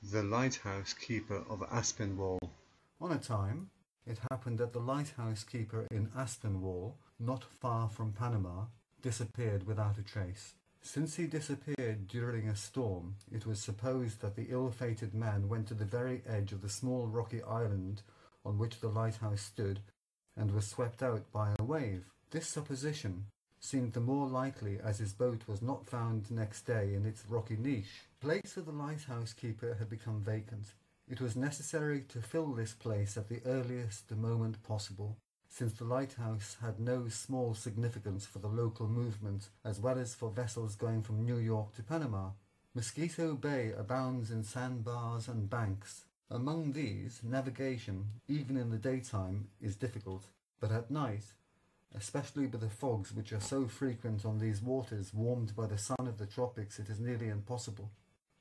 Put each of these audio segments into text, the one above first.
The Lighthouse Keeper of Aspinwall On a time, it happened that the lighthouse keeper in Aspinwall, not far from Panama, disappeared without a trace. Since he disappeared during a storm, it was supposed that the ill-fated man went to the very edge of the small rocky island on which the lighthouse stood and was swept out by a wave. This supposition seemed the more likely as his boat was not found next day in its rocky niche. Place of the lighthouse keeper had become vacant. It was necessary to fill this place at the earliest moment possible, since the lighthouse had no small significance for the local movement as well as for vessels going from New York to Panama. Mosquito Bay abounds in sandbars and banks. Among these, navigation, even in the daytime, is difficult, but at night especially with the fogs which are so frequent on these waters warmed by the sun of the tropics it is nearly impossible.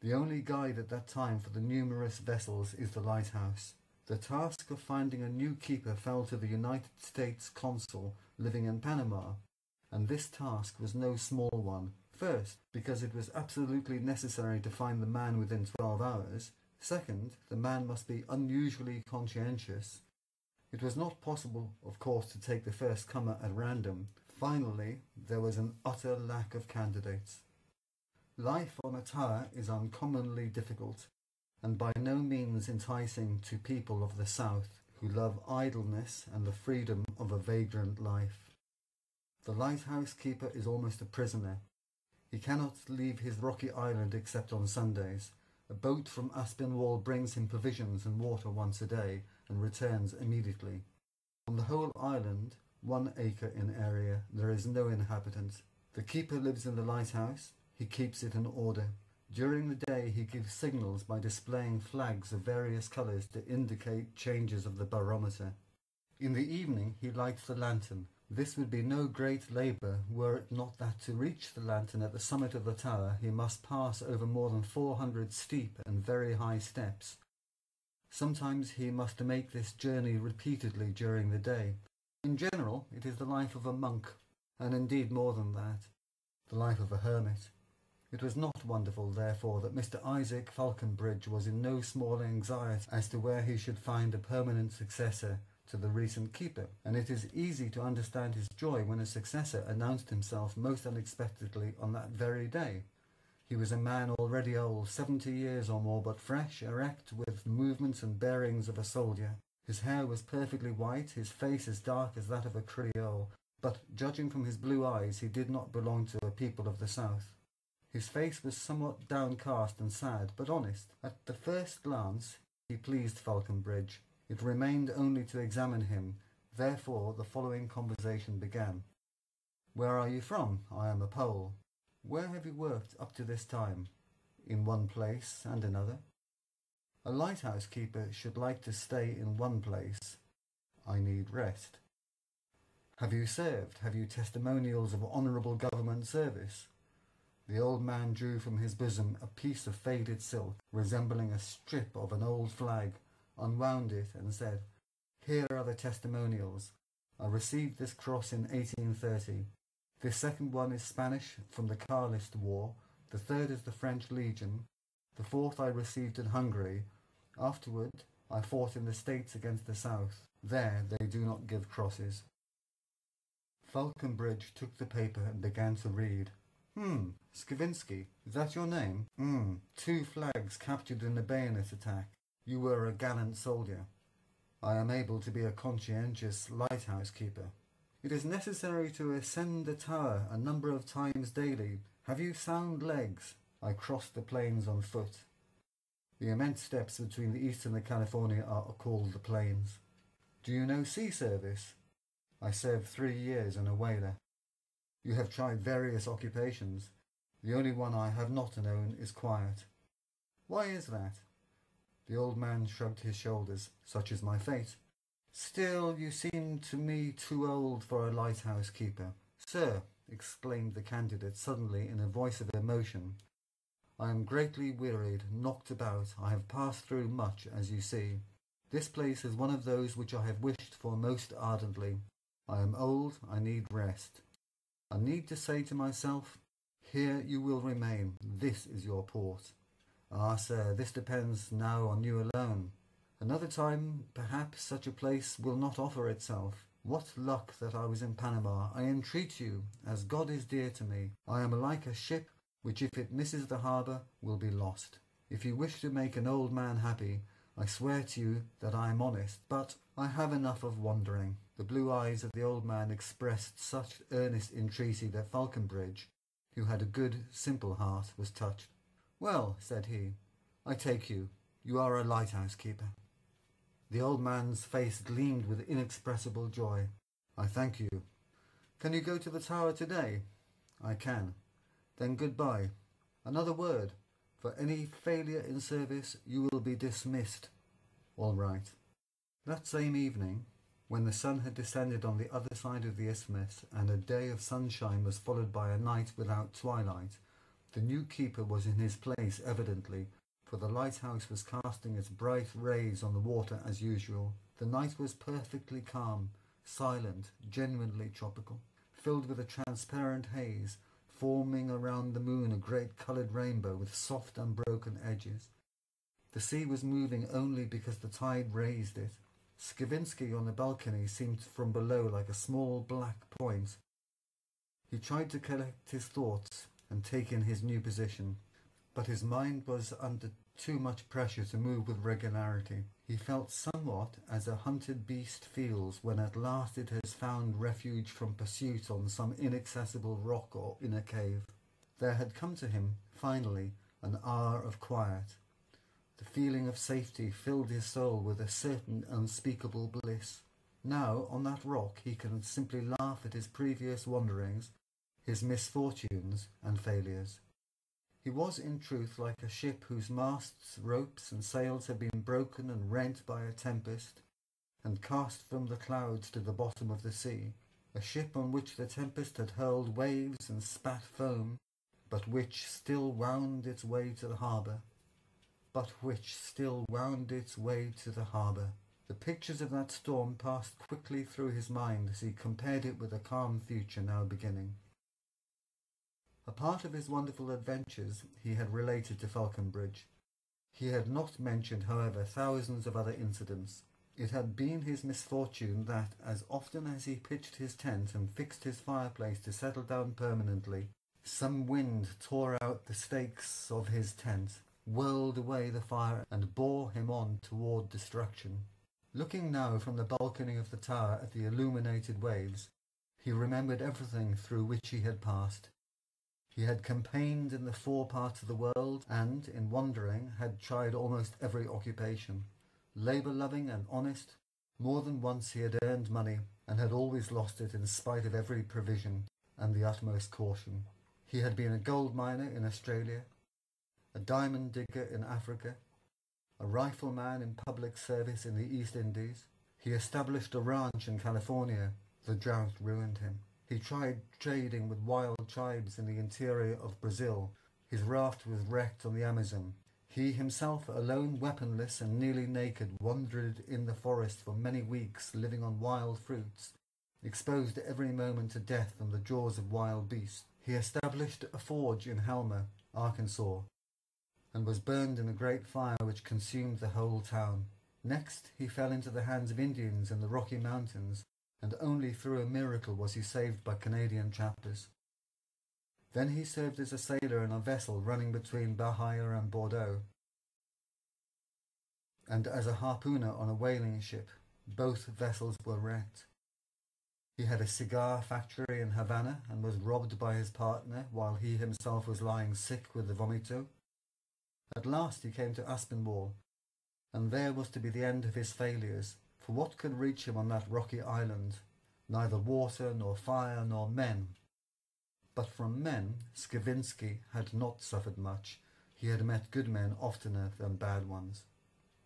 The only guide at that time for the numerous vessels is the lighthouse. The task of finding a new keeper fell to the United States consul living in Panama, and this task was no small one. First, because it was absolutely necessary to find the man within twelve hours. Second, the man must be unusually conscientious it was not possible, of course, to take the first comer at random. Finally, there was an utter lack of candidates. Life on a tower is uncommonly difficult, and by no means enticing to people of the South who love idleness and the freedom of a vagrant life. The lighthouse keeper is almost a prisoner. He cannot leave his rocky island except on Sundays. A boat from Aspinwall brings him provisions and water once a day, and returns immediately. On the whole island, one acre in area, there is no inhabitant. The keeper lives in the lighthouse, he keeps it in order. During the day he gives signals by displaying flags of various colours to indicate changes of the barometer. In the evening he lights the lantern. This would be no great labour were it not that to reach the lantern at the summit of the tower he must pass over more than four hundred steep and very high steps, Sometimes he must make this journey repeatedly during the day. In general, it is the life of a monk, and indeed more than that, the life of a hermit. It was not wonderful, therefore, that Mr. Isaac Falconbridge was in no small anxiety as to where he should find a permanent successor to the recent keeper, and it is easy to understand his joy when a successor announced himself most unexpectedly on that very day. He was a man already old, seventy years or more, but fresh, erect, with movements and bearings of a soldier. His hair was perfectly white, his face as dark as that of a Creole, but judging from his blue eyes, he did not belong to a people of the South. His face was somewhat downcast and sad, but honest. At the first glance, he pleased Falconbridge. It remained only to examine him. Therefore, the following conversation began. Where are you from? I am a Pole. Where have you worked up to this time? In one place and another? A lighthouse keeper should like to stay in one place. I need rest. Have you served? Have you testimonials of honourable government service? The old man drew from his bosom a piece of faded silk, resembling a strip of an old flag, unwound it, and said, Here are the testimonials. I received this cross in 1830. The second one is Spanish from the Carlist War. The third is the French Legion. The fourth I received in Hungary. Afterward, I fought in the States against the South. There they do not give crosses. Falconbridge took the paper and began to read. Hmm, Skavinsky, is that your name? Hmm, two flags captured in a bayonet attack. You were a gallant soldier. I am able to be a conscientious lighthouse keeper. It is necessary to ascend the tower a number of times daily. Have you sound legs? I crossed the plains on foot. The immense steppes between the east and the California are called the plains. Do you know sea service? I served three years in a whaler. You have tried various occupations. The only one I have not known is quiet. Why is that? The old man shrugged his shoulders. Such is my fate. Still, you seem to me too old for a lighthouse keeper. Sir, exclaimed the candidate suddenly in a voice of emotion, I am greatly wearied, knocked about. I have passed through much, as you see. This place is one of those which I have wished for most ardently. I am old, I need rest. I need to say to myself, Here you will remain, this is your port. Ah, sir, this depends now on you alone. Another time, perhaps, such a place will not offer itself. What luck that I was in Panama! I entreat you, as God is dear to me, I am like a ship which if it misses the harbour will be lost. If you wish to make an old man happy, I swear to you that I am honest, but I have enough of wandering. The blue eyes of the old man expressed such earnest entreaty that Falconbridge, who had a good, simple heart, was touched. Well, said he, I take you. You are a lighthouse keeper. The old man's face gleamed with inexpressible joy. I thank you. Can you go to the tower today? I can. Then goodbye. Another word. For any failure in service, you will be dismissed. All right. That same evening, when the sun had descended on the other side of the isthmus and a day of sunshine was followed by a night without twilight, the new keeper was in his place evidently, for the lighthouse was casting its bright rays on the water as usual. The night was perfectly calm, silent, genuinely tropical, filled with a transparent haze, forming around the moon a great coloured rainbow with soft unbroken edges. The sea was moving only because the tide raised it. Skavinsky on the balcony seemed from below like a small black point. He tried to collect his thoughts and take in his new position, but his mind was under too much pressure to move with regularity. He felt somewhat as a hunted beast feels when at last it has found refuge from pursuit on some inaccessible rock or in a cave. There had come to him, finally, an hour of quiet. The feeling of safety filled his soul with a certain unspeakable bliss. Now, on that rock, he can simply laugh at his previous wanderings, his misfortunes and failures. He was in truth like a ship whose masts, ropes, and sails had been broken and rent by a tempest, and cast from the clouds to the bottom of the sea, a ship on which the tempest had hurled waves and spat foam, but which still wound its way to the harbour, but which still wound its way to the harbour. The pictures of that storm passed quickly through his mind as he compared it with the calm future now beginning. A part of his wonderful adventures he had related to Falconbridge. He had not mentioned, however, thousands of other incidents. It had been his misfortune that, as often as he pitched his tent and fixed his fireplace to settle down permanently, some wind tore out the stakes of his tent, whirled away the fire, and bore him on toward destruction. Looking now from the balcony of the tower at the illuminated waves, he remembered everything through which he had passed. He had campaigned in the four parts of the world and, in wandering, had tried almost every occupation. Labour-loving and honest, more than once he had earned money and had always lost it in spite of every provision and the utmost caution. He had been a gold miner in Australia, a diamond digger in Africa, a rifleman in public service in the East Indies. He established a ranch in California. The drought ruined him. He tried trading with wild tribes in the interior of Brazil. His raft was wrecked on the Amazon. He himself, alone, weaponless, and nearly naked, wandered in the forest for many weeks, living on wild fruits, exposed every moment to death from the jaws of wild beasts. He established a forge in Helena, Arkansas, and was burned in a great fire which consumed the whole town. Next, he fell into the hands of Indians in the Rocky Mountains, and only through a miracle was he saved by Canadian trappers. Then he served as a sailor in a vessel running between Bahia and Bordeaux, and as a harpooner on a whaling ship. Both vessels were wrecked. He had a cigar factory in Havana and was robbed by his partner while he himself was lying sick with the vomito. At last he came to Aspinwall, and there was to be the end of his failures, for what could reach him on that rocky island? Neither water, nor fire, nor men. But from men, Skavinsky had not suffered much. He had met good men oftener than bad ones.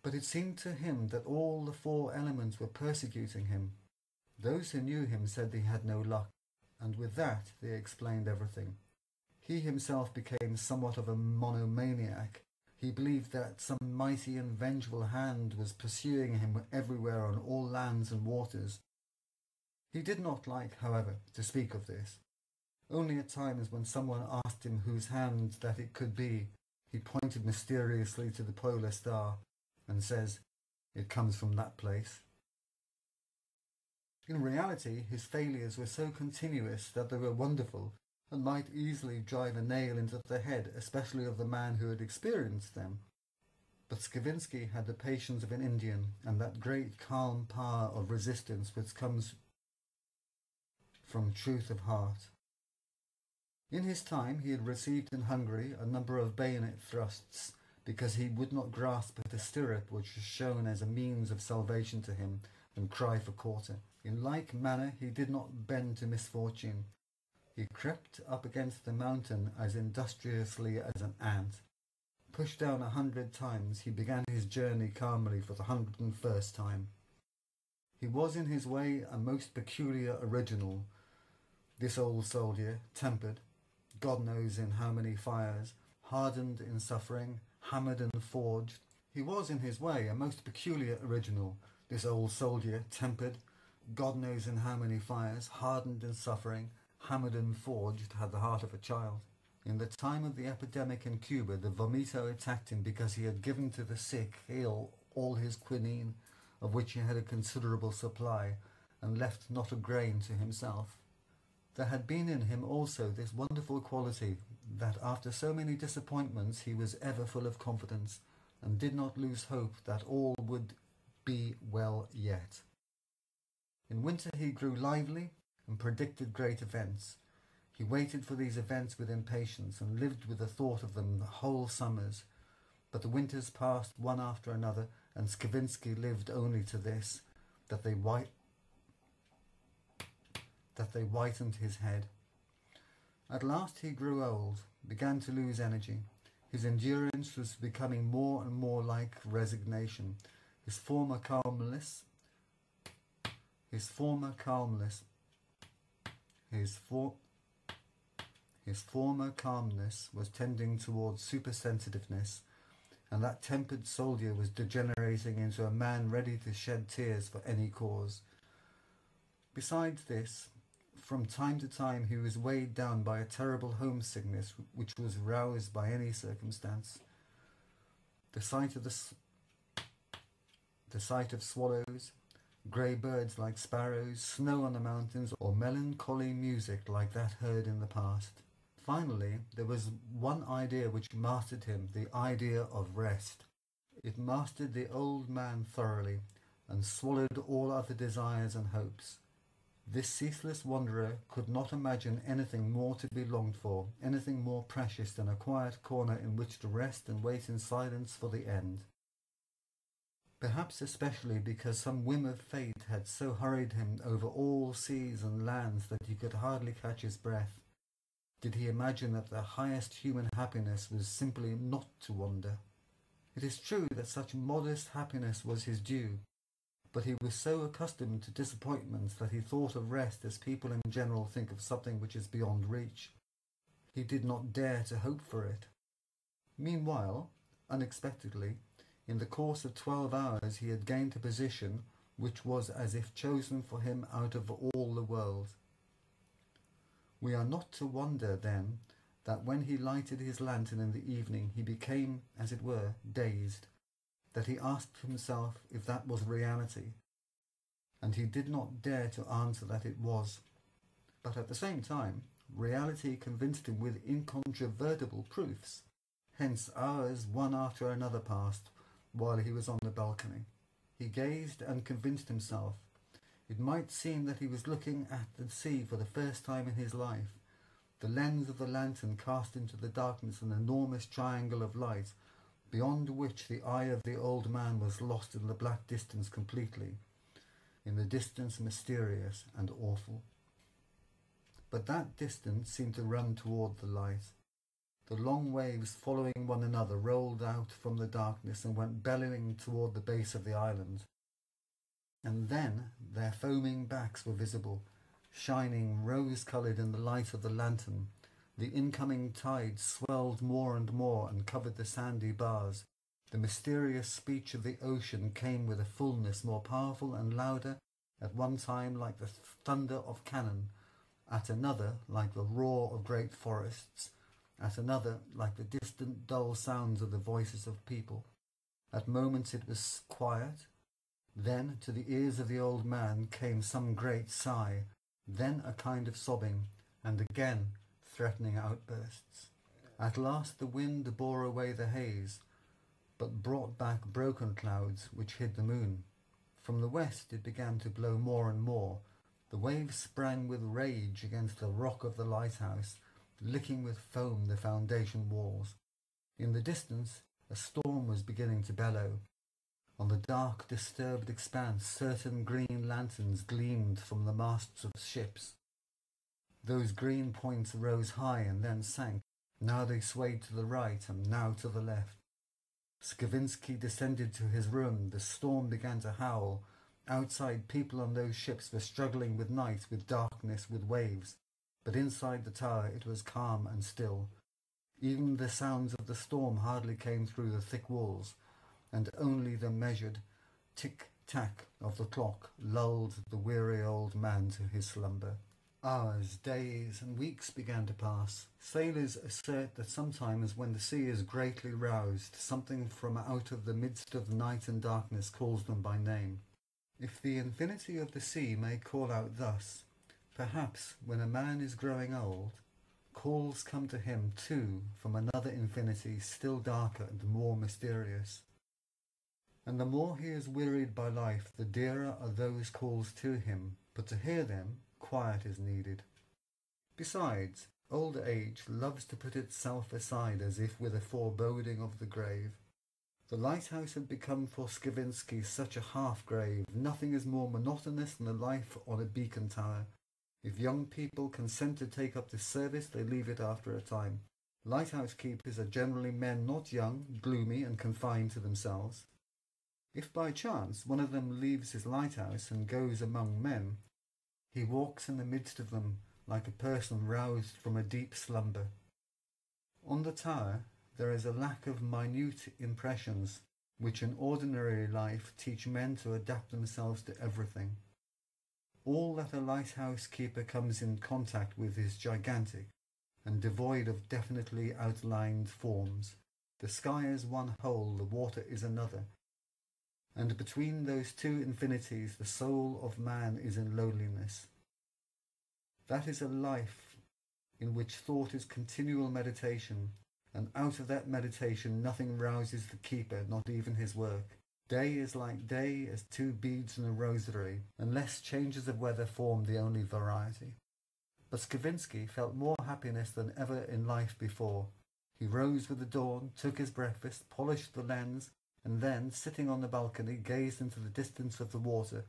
But it seemed to him that all the four elements were persecuting him. Those who knew him said he had no luck, and with that they explained everything. He himself became somewhat of a monomaniac, he believed that some mighty and vengeful hand was pursuing him everywhere on all lands and waters. He did not like, however, to speak of this. Only at times when someone asked him whose hand that it could be, He pointed mysteriously to the polar star and says, It comes from that place. In reality, his failures were so continuous that they were wonderful and might easily drive a nail into the head, especially of the man who had experienced them. But Skavinsky had the patience of an Indian and that great calm power of resistance which comes from truth of heart. In his time, he had received in Hungary a number of bayonet thrusts because he would not grasp at a stirrup which was shown as a means of salvation to him and cry for quarter. In like manner, he did not bend to misfortune. He crept up against the mountain as industriously as an ant. Pushed down a hundred times, he began his journey calmly for the hundred and first time. He was in his way a most peculiar original, this old soldier, tempered, God knows in how many fires, hardened in suffering, hammered and forged. He was in his way a most peculiar original, this old soldier, tempered, God knows in how many fires, hardened in suffering, hammered and forged, had the heart of a child. In the time of the epidemic in Cuba, the vomito attacked him because he had given to the sick ill all his quinine, of which he had a considerable supply, and left not a grain to himself. There had been in him also this wonderful quality that after so many disappointments he was ever full of confidence, and did not lose hope that all would be well yet. In winter he grew lively and predicted great events. He waited for these events with impatience and lived with the thought of them the whole summers. But the winters passed one after another, and Skavinsky lived only to this, that they white that they whitened his head. At last he grew old, began to lose energy. His endurance was becoming more and more like resignation. His former calmness, his former calmness, his for, his former calmness was tending towards supersensitiveness, and that tempered soldier was degenerating into a man ready to shed tears for any cause. Besides this, from time to time he was weighed down by a terrible homesickness which was roused by any circumstance. The sight of the, the sight of swallows, grey birds like sparrows, snow on the mountains, or melancholy music like that heard in the past. Finally, there was one idea which mastered him, the idea of rest. It mastered the old man thoroughly, and swallowed all other desires and hopes. This ceaseless wanderer could not imagine anything more to be longed for, anything more precious than a quiet corner in which to rest and wait in silence for the end. Perhaps especially because some whim of fate had so hurried him over all seas and lands that he could hardly catch his breath, did he imagine that the highest human happiness was simply not to wander. It is true that such modest happiness was his due, but he was so accustomed to disappointments that he thought of rest as people in general think of something which is beyond reach. He did not dare to hope for it. Meanwhile, unexpectedly, in the course of twelve hours he had gained a position which was as if chosen for him out of all the world. We are not to wonder, then, that when he lighted his lantern in the evening he became, as it were, dazed that he asked himself if that was reality, and he did not dare to answer that it was. But at the same time, reality convinced him with incontrovertible proofs. Hence hours one after another passed while he was on the balcony. He gazed and convinced himself. It might seem that he was looking at the sea for the first time in his life. The lens of the lantern cast into the darkness an enormous triangle of light beyond which the eye of the old man was lost in the black distance completely, in the distance mysterious and awful. But that distance seemed to run toward the light. The long waves following one another rolled out from the darkness and went bellowing toward the base of the island. And then their foaming backs were visible, shining rose-coloured in the light of the lantern, the incoming tide swelled more and more and covered the sandy bars. The mysterious speech of the ocean came with a fullness more powerful and louder, at one time like the thunder of cannon, at another like the roar of great forests, at another like the distant dull sounds of the voices of people. At moments it was quiet, then to the ears of the old man came some great sigh, then a kind of sobbing, and again threatening outbursts. At last the wind bore away the haze, but brought back broken clouds which hid the moon. From the west it began to blow more and more. The waves sprang with rage against the rock of the lighthouse, licking with foam the foundation walls. In the distance a storm was beginning to bellow. On the dark, disturbed expanse certain green lanterns gleamed from the masts of ships. Those green points rose high and then sank. Now they swayed to the right and now to the left. Skavinsky descended to his room. The storm began to howl. Outside, people on those ships were struggling with night, with darkness, with waves. But inside the tower it was calm and still. Even the sounds of the storm hardly came through the thick walls, and only the measured tick-tack of the clock lulled the weary old man to his slumber. Hours, days, and weeks began to pass. Sailors assert that sometimes when the sea is greatly roused, something from out of the midst of night and darkness calls them by name. If the infinity of the sea may call out thus, perhaps when a man is growing old, calls come to him too from another infinity still darker and more mysterious. And the more he is wearied by life, the dearer are those calls to him, but to hear them quiet is needed. Besides, old age loves to put itself aside as if with a foreboding of the grave. The lighthouse had become for Skavinsky such a half-grave. Nothing is more monotonous than the life on a beacon tower. If young people consent to take up this service, they leave it after a time. Lighthouse keepers are generally men not young, gloomy, and confined to themselves. If by chance one of them leaves his lighthouse and goes among men, he walks in the midst of them like a person roused from a deep slumber. On the tower there is a lack of minute impressions which in ordinary life teach men to adapt themselves to everything. All that a lighthouse keeper comes in contact with is gigantic and devoid of definitely outlined forms. The sky is one whole, the water is another, and between those two infinities the soul of man is in loneliness. That is a life in which thought is continual meditation, and out of that meditation nothing rouses the keeper, not even his work. Day is like day as two beads in a rosary, unless changes of weather form the only variety. But Skavinsky felt more happiness than ever in life before. He rose with the dawn, took his breakfast, polished the lens, and then, sitting on the balcony, gazed into the distance of the water,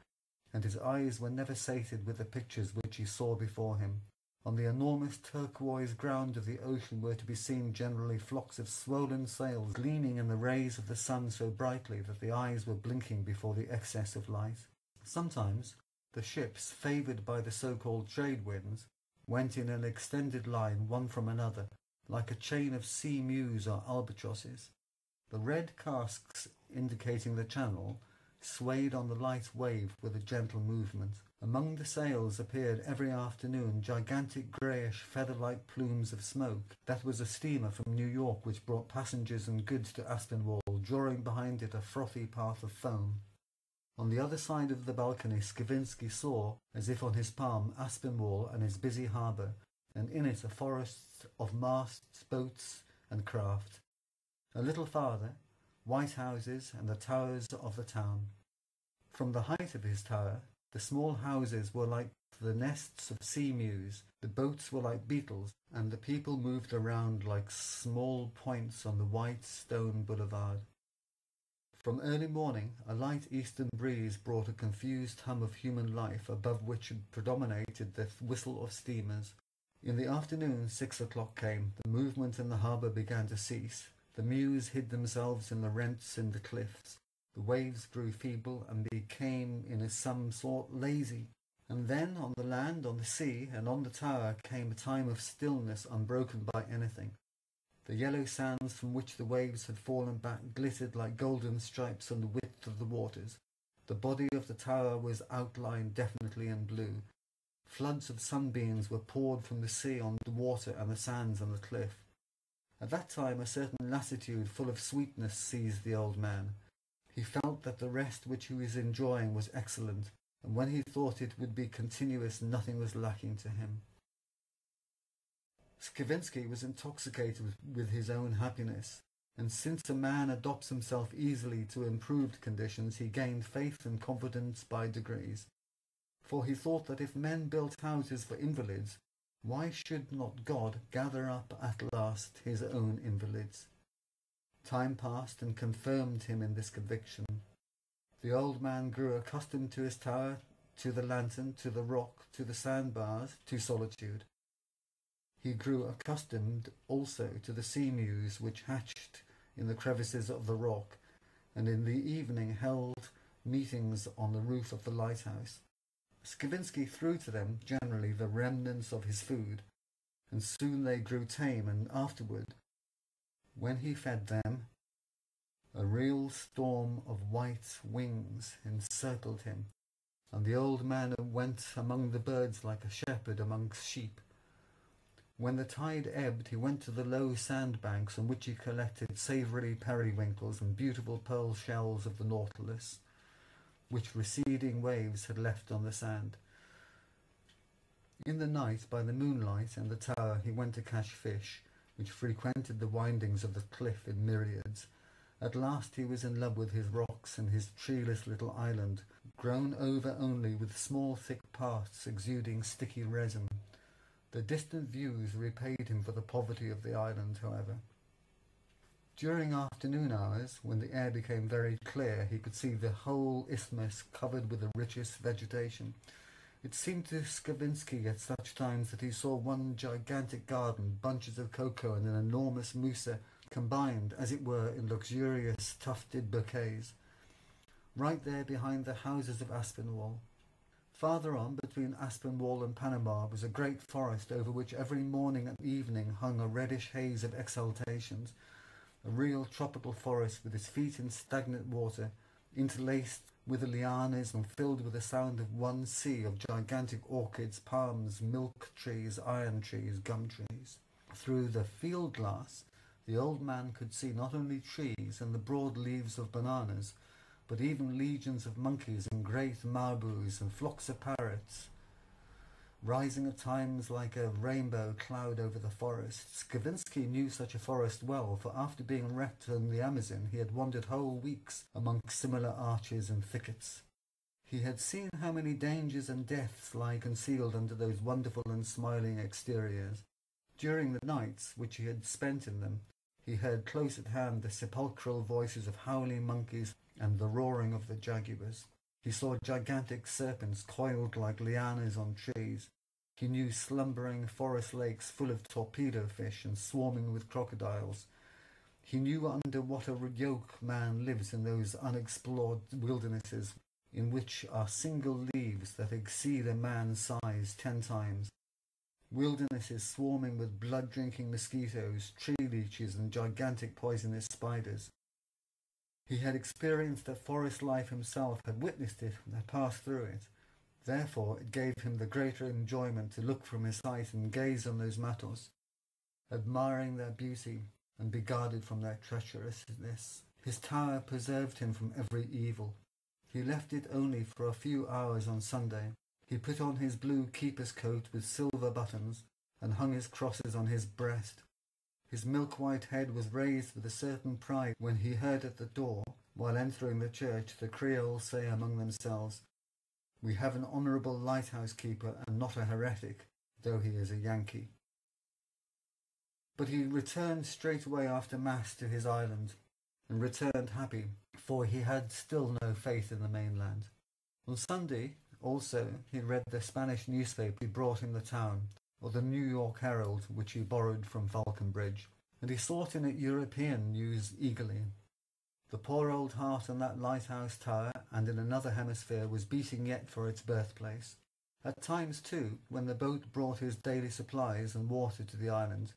and his eyes were never sated with the pictures which he saw before him. On the enormous turquoise ground of the ocean were to be seen generally flocks of swollen sails gleaming in the rays of the sun so brightly that the eyes were blinking before the excess of light. Sometimes the ships, favoured by the so-called trade winds, went in an extended line one from another, like a chain of sea mews or albatrosses. The red casks indicating the channel swayed on the light wave with a gentle movement. Among the sails appeared every afternoon gigantic greyish feather-like plumes of smoke. That was a steamer from New York which brought passengers and goods to Aspinwall, drawing behind it a frothy path of foam. On the other side of the balcony Skavinsky saw, as if on his palm, Aspinwall and its busy harbour, and in it a forest of masts, boats, and craft. A little farther, white houses and the towers of the town. From the height of his tower, the small houses were like the nests of sea mews, the boats were like beetles, and the people moved around like small points on the white stone boulevard. From early morning, a light eastern breeze brought a confused hum of human life above which predominated the whistle of steamers. In the afternoon, six o'clock came. The movement in the harbour began to cease. The mews hid themselves in the rents in the cliffs. The waves grew feeble and became in some sort lazy. And then on the land, on the sea, and on the tower came a time of stillness unbroken by anything. The yellow sands from which the waves had fallen back glittered like golden stripes on the width of the waters. The body of the tower was outlined definitely in blue. Floods of sunbeams were poured from the sea on the water and the sands and the cliff. At that time a certain lassitude full of sweetness seized the old man. He felt that the rest which he was enjoying was excellent, and when he thought it would be continuous nothing was lacking to him. Skavinsky was intoxicated with his own happiness, and since a man adopts himself easily to improved conditions, he gained faith and confidence by degrees. For he thought that if men built houses for invalids, why should not God gather up at last his own invalids? Time passed and confirmed him in this conviction. The old man grew accustomed to his tower, to the lantern, to the rock, to the sandbars, to solitude. He grew accustomed also to the sea mews which hatched in the crevices of the rock, and in the evening held meetings on the roof of the lighthouse. Skavinsky threw to them generally the remnants of his food, and soon they grew tame, and afterward, when he fed them, a real storm of white wings encircled him, and the old man went among the birds like a shepherd amongst sheep. When the tide ebbed, he went to the low sandbanks on which he collected savoury periwinkles and beautiful pearl shells of the nautilus, which receding waves had left on the sand. In the night, by the moonlight and the tower, he went to catch fish, which frequented the windings of the cliff in myriads. At last he was in love with his rocks and his treeless little island, grown over only with small thick paths exuding sticky resin. The distant views repaid him for the poverty of the island, however. During afternoon hours, when the air became very clear, he could see the whole isthmus covered with the richest vegetation. It seemed to Skavinsky at such times that he saw one gigantic garden, bunches of cocoa, and an enormous musa combined, as it were, in luxurious tufted bouquets. Right there behind the houses of Aspinwall, Farther on, between Aspinwall and Panama, was a great forest over which every morning and evening hung a reddish haze of exhalations, a real tropical forest with its feet in stagnant water, interlaced with the lianas and filled with the sound of one sea of gigantic orchids, palms, milk trees, iron trees, gum trees. Through the field glass, the old man could see not only trees and the broad leaves of bananas, but even legions of monkeys and great marabous and flocks of parrots, rising at times like a rainbow cloud over the forest. Skavinsky knew such a forest well, for after being wrecked on the Amazon, he had wandered whole weeks among similar arches and thickets. He had seen how many dangers and deaths lie concealed under those wonderful and smiling exteriors. During the nights which he had spent in them, he heard close at hand the sepulchral voices of howling monkeys and the roaring of the jaguars. He saw gigantic serpents coiled like lianas on trees. He knew slumbering forest lakes full of torpedo fish and swarming with crocodiles. He knew under what a yoke man lives in those unexplored wildernesses in which are single leaves that exceed a man's size ten times. Wildernesses swarming with blood-drinking mosquitoes, tree leeches, and gigantic poisonous spiders. He had experienced that forest life himself, had witnessed it, had passed through it. Therefore, it gave him the greater enjoyment to look from his height and gaze on those matos, admiring their beauty and be guarded from their treacherousness. His tower preserved him from every evil. He left it only for a few hours on Sunday. He put on his blue keeper's coat with silver buttons and hung his crosses on his breast. His milk-white head was raised with a certain pride when he heard at the door, while entering the church, the Creoles say among themselves, We have an honourable lighthouse keeper and not a heretic, though he is a Yankee. But he returned straightway after Mass to his island, and returned happy, for he had still no faith in the mainland. On Sunday, also, he read the Spanish newspaper he brought in the town, or the New York Herald, which he borrowed from Falconbridge, and he sought in it European news eagerly. The poor old heart in that lighthouse tower and in another hemisphere was beating yet for its birthplace. At times, too, when the boat brought his daily supplies and water to the island,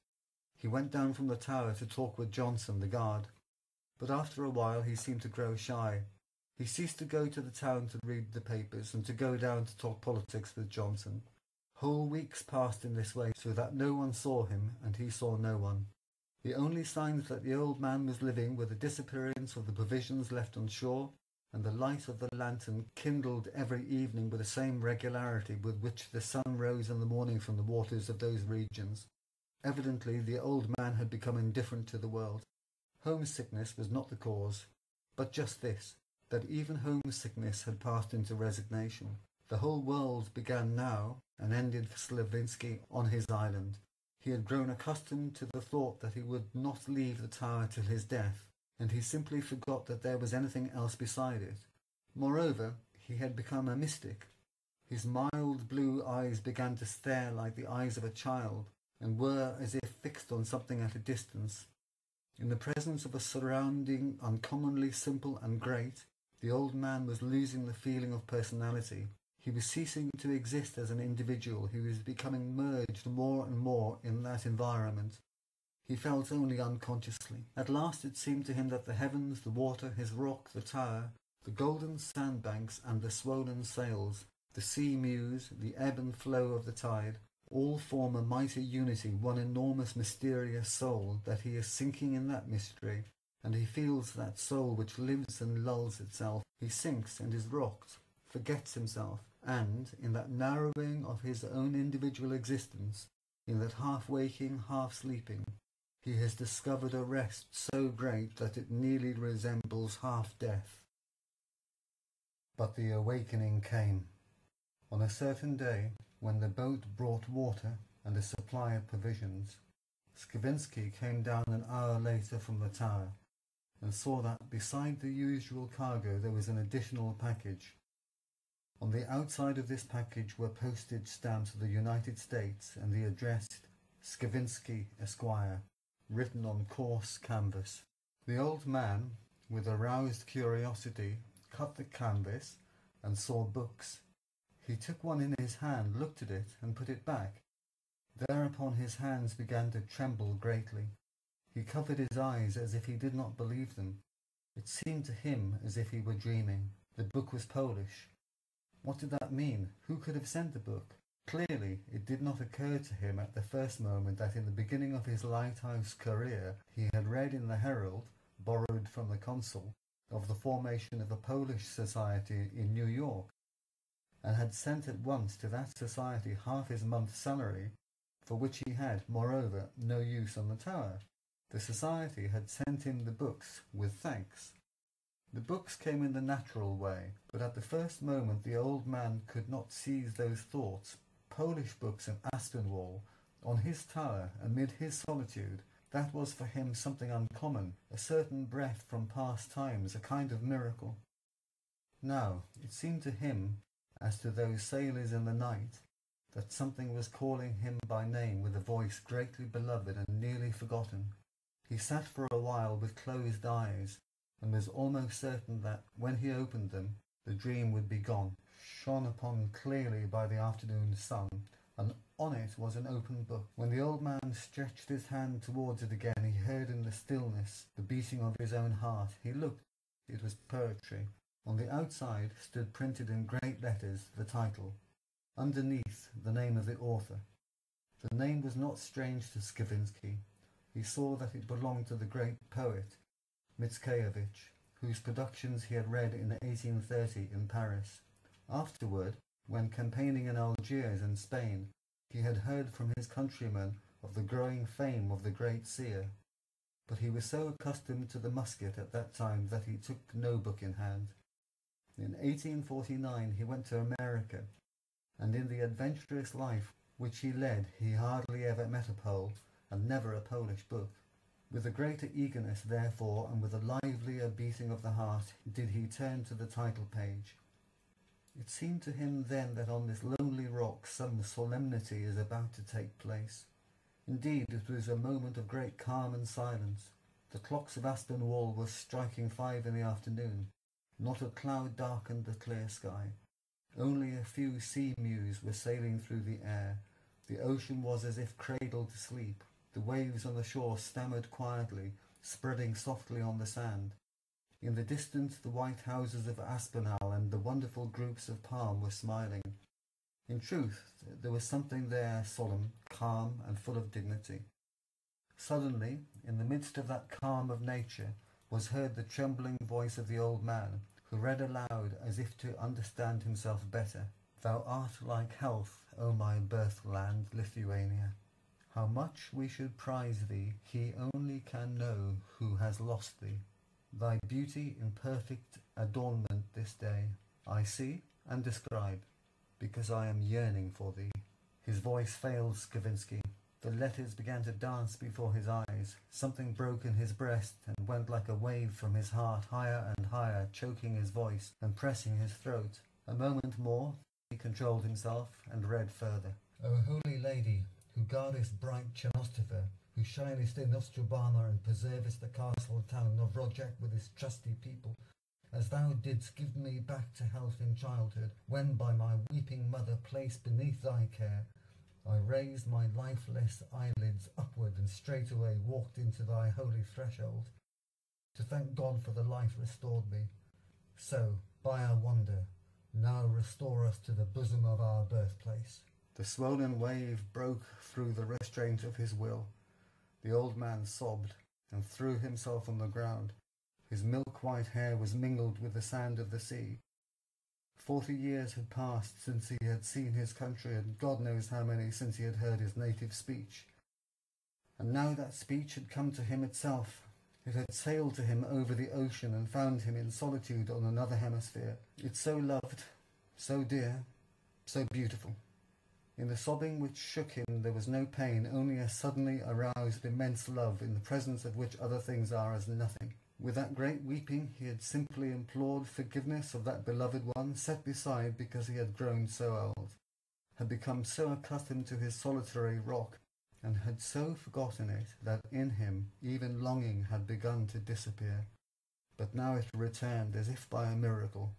he went down from the tower to talk with Johnson, the guard. But after a while he seemed to grow shy. He ceased to go to the town to read the papers and to go down to talk politics with Johnson. Whole weeks passed in this way, so that no one saw him, and he saw no one. The only signs that the old man was living were the disappearance of the provisions left on shore and the light of the lantern kindled every evening with the same regularity with which the sun rose in the morning from the waters of those regions. Evidently the old man had become indifferent to the world. Homesickness was not the cause, but just this, that even homesickness had passed into resignation. The whole world began now and ended for Skavinsky on his island. He had grown accustomed to the thought that he would not leave the tower till his death, and he simply forgot that there was anything else beside it. Moreover, he had become a mystic. His mild blue eyes began to stare like the eyes of a child, and were as if fixed on something at a distance. In the presence of a surrounding uncommonly simple and great, the old man was losing the feeling of personality. He was ceasing to exist as an individual. He was becoming merged more and more in that environment. He felt only unconsciously. At last it seemed to him that the heavens, the water, his rock, the tower, the golden sandbanks and the swollen sails, the sea mews, the ebb and flow of the tide, all form a mighty unity, one enormous mysterious soul, that he is sinking in that mystery, and he feels that soul which lives and lulls itself. He sinks and is rocked, forgets himself, and, in that narrowing of his own individual existence, in that half waking, half sleeping, he has discovered a rest so great that it nearly resembles half death. But the awakening came. On a certain day, when the boat brought water and a supply of provisions, Skavinsky came down an hour later from the tower and saw that beside the usual cargo there was an additional package. On the outside of this package were postage stamps of the United States and the address Skavinsky, Esquire, written on coarse canvas. The old man, with aroused curiosity, cut the canvas and saw books he took one in his hand, looked at it, and put it back. Thereupon his hands began to tremble greatly. He covered his eyes as if he did not believe them. It seemed to him as if he were dreaming. The book was Polish. What did that mean? Who could have sent the book? Clearly, it did not occur to him at the first moment that in the beginning of his lighthouse career he had read in the Herald, borrowed from the consul, of the formation of a Polish society in New York and had sent at once to that society half his month's salary, for which he had, moreover, no use on the tower. The society had sent him the books with thanks. The books came in the natural way, but at the first moment the old man could not seize those thoughts. Polish books in Aspinwall, on his tower, amid his solitude, that was for him something uncommon, a certain breath from past times, a kind of miracle. Now, it seemed to him as to those sailors in the night, that something was calling him by name with a voice greatly beloved and nearly forgotten. He sat for a while with closed eyes, and was almost certain that, when he opened them, the dream would be gone, shone upon clearly by the afternoon sun, and on it was an open book. When the old man stretched his hand towards it again, he heard in the stillness the beating of his own heart. He looked. It was poetry. On the outside stood printed in great letters the title, underneath the name of the author. The name was not strange to Skavinsky. He saw that it belonged to the great poet Mickiewicz, whose productions he had read in 1830 in Paris. Afterward, when campaigning in Algiers and Spain, he had heard from his countrymen of the growing fame of the great seer. But he was so accustomed to the musket at that time that he took no book in hand. In 1849 he went to America, and in the adventurous life which he led he hardly ever met a Pole, and never a Polish book. With a greater eagerness, therefore, and with a livelier beating of the heart, did he turn to the title page. It seemed to him then that on this lonely rock some solemnity is about to take place. Indeed, it was a moment of great calm and silence. The clocks of Aspinwall were striking five in the afternoon, not a cloud darkened the clear sky. Only a few sea mews were sailing through the air. The ocean was as if cradled to sleep. The waves on the shore stammered quietly, spreading softly on the sand. In the distance the white houses of Aspinwall and the wonderful groups of palm were smiling. In truth, there was something there solemn, calm, and full of dignity. Suddenly, in the midst of that calm of nature, was heard the trembling voice of the old man, who read aloud as if to understand himself better. Thou art like health, O my birthland, Lithuania. How much we should prize thee, he only can know who has lost thee. Thy beauty in perfect adornment this day I see and describe, because I am yearning for thee. His voice failed Skavinsky. The letters began to dance before his eyes. Something broke in his breast and went like a wave from his heart higher and higher, choking his voice and pressing his throat. A moment more, he controlled himself and read further. O holy lady, who guardest bright Chernostova, who shinest in Ostrobrama and preservest the castle town of Rojek with its trusty people, as thou didst give me back to health in childhood, when by my weeping mother placed beneath thy care, I raised my lifeless eyelids upward and straightway walked into thy holy threshold, to thank God for the life restored me. So, by our wonder, now restore us to the bosom of our birthplace. The swollen wave broke through the restraint of his will. The old man sobbed and threw himself on the ground. His milk-white hair was mingled with the sand of the sea. Forty years had passed since he had seen his country, and God knows how many since he had heard his native speech. And now that speech had come to him itself. It had sailed to him over the ocean and found him in solitude on another hemisphere. It so loved, so dear, so beautiful. In the sobbing which shook him there was no pain, only a suddenly aroused immense love, in the presence of which other things are as nothing. With that great weeping he had simply implored forgiveness of that beloved one, set beside because he had grown so old, had become so accustomed to his solitary rock, and had so forgotten it that in him even longing had begun to disappear. But now it returned as if by a miracle.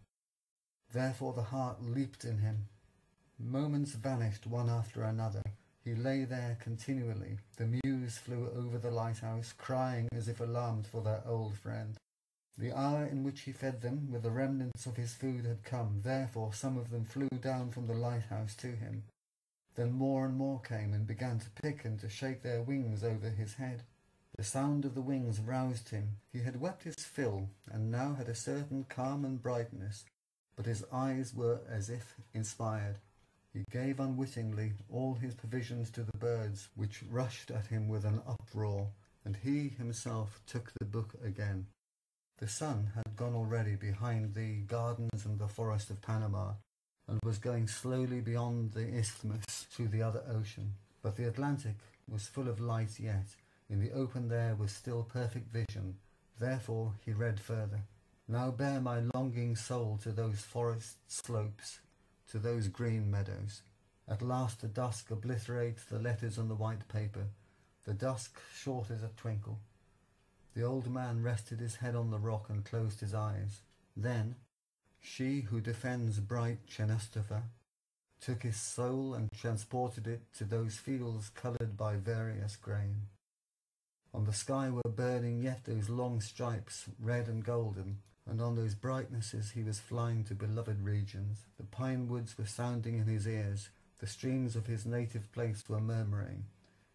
Therefore the heart leaped in him, Moments vanished one after another. He lay there continually. The mews flew over the lighthouse, crying as if alarmed for their old friend. The hour in which he fed them with the remnants of his food had come, therefore some of them flew down from the lighthouse to him. Then more and more came and began to pick and to shake their wings over his head. The sound of the wings roused him. He had wept his fill, and now had a certain calm and brightness, but his eyes were as if inspired. He gave unwittingly all his provisions to the birds, which rushed at him with an uproar, and he himself took the book again. The sun had gone already behind the gardens and the forest of Panama, and was going slowly beyond the isthmus to the other ocean. But the Atlantic was full of light yet. In the open there was still perfect vision. Therefore he read further. Now bear my longing soul to those forest slopes to those green meadows. At last the dusk obliterates the letters on the white paper, the dusk short as a twinkle. The old man rested his head on the rock and closed his eyes. Then, she who defends bright Chernostova took his soul and transported it to those fields coloured by various grain. On the sky were burning yet those long stripes, red and golden, and on those brightnesses he was flying to beloved regions. The pine woods were sounding in his ears, the streams of his native place were murmuring.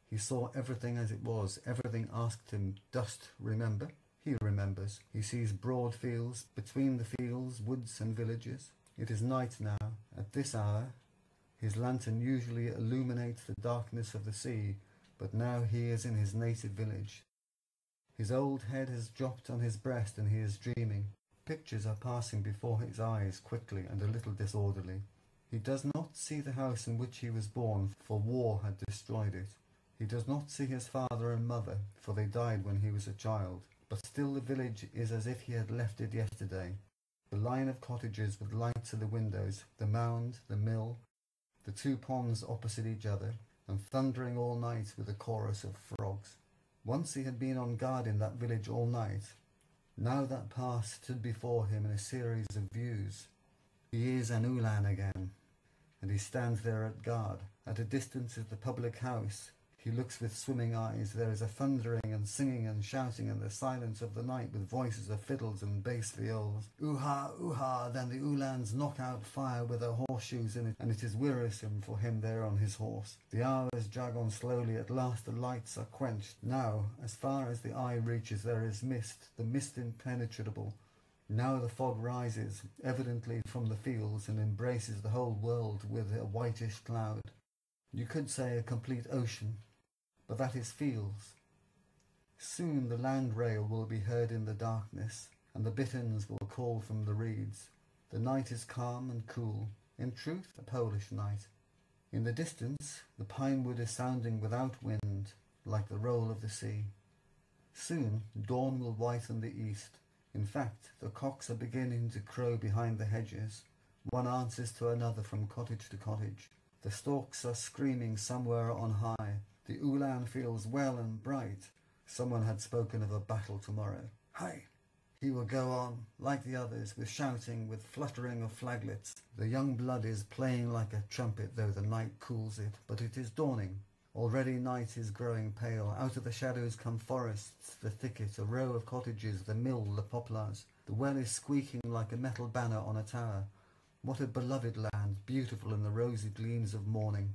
He saw everything as it was, everything asked him, Dost remember? He remembers. He sees broad fields, between the fields, woods and villages. It is night now. At this hour, his lantern usually illuminates the darkness of the sea, but now he is in his native village. His old head has dropped on his breast and he is dreaming. Pictures are passing before his eyes quickly and a little disorderly. He does not see the house in which he was born, for war had destroyed it. He does not see his father and mother, for they died when he was a child. But still the village is as if he had left it yesterday. The line of cottages with lights at the windows, the mound, the mill, the two ponds opposite each other, and thundering all night with a chorus of frogs. Once he had been on guard in that village all night, now that past stood before him in a series of views. He is an Uhlan again, and he stands there at guard. At a distance of the public house. He looks with swimming eyes. There is a thundering and singing and shouting in the silence of the night with voices of fiddles and bass viols. Ooh-ha, then the Uhlans knock out fire with their horseshoes in it, and it is wearisome for him there on his horse. The hours drag on slowly. At last the lights are quenched. Now, as far as the eye reaches, there is mist, the mist impenetrable. Now the fog rises, evidently from the fields, and embraces the whole world with a whitish cloud. You could say a complete ocean, but that is fields. Soon the land rail will be heard in the darkness, and the bitterns will call from the reeds. The night is calm and cool, in truth a Polish night. In the distance the pine wood is sounding without wind, like the roll of the sea. Soon dawn will whiten the east. In fact, the cocks are beginning to crow behind the hedges. One answers to another from cottage to cottage. The storks are screaming somewhere on high. The Uhlan feels well and bright. Someone had spoken of a battle tomorrow. Hi! He will go on, like the others, with shouting, with fluttering of flaglets. The young blood is playing like a trumpet, though the night cools it, but it is dawning. Already night is growing pale. Out of the shadows come forests, the thicket, a row of cottages, the mill, the poplars. The well is squeaking like a metal banner on a tower. What a beloved land, beautiful in the rosy gleams of morning.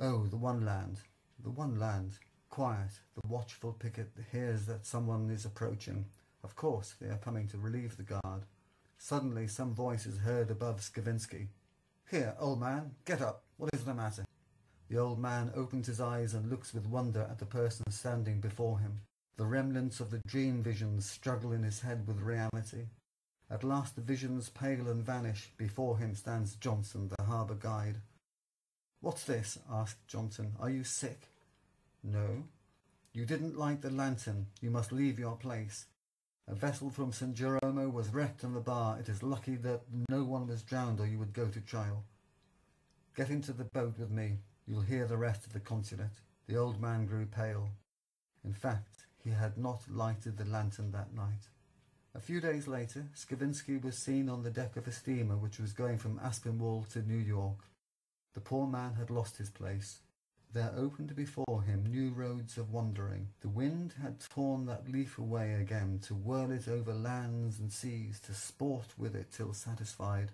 Oh, the one land, the one land. Quiet, the watchful picket hears that someone is approaching. Of course, they are coming to relieve the guard. Suddenly some voice is heard above Skavinsky. Here, old man, get up. What is the matter? The old man opens his eyes and looks with wonder at the person standing before him. The remnants of the dream visions struggle in his head with reality. At last the visions pale and vanish. Before him stands Johnson, the harbour guide. What's this? asked Johnson. Are you sick? No. You didn't light the lantern. You must leave your place. A vessel from St. Jeromo was wrecked on the bar. It is lucky that no one was drowned or you would go to trial. Get into the boat with me. You'll hear the rest of the consulate. The old man grew pale. In fact, he had not lighted the lantern that night. A few days later, Skavinsky was seen on the deck of a steamer which was going from Aspinwall to New York. The poor man had lost his place. There opened before him new roads of wandering. The wind had torn that leaf away again to whirl it over lands and seas, to sport with it till satisfied.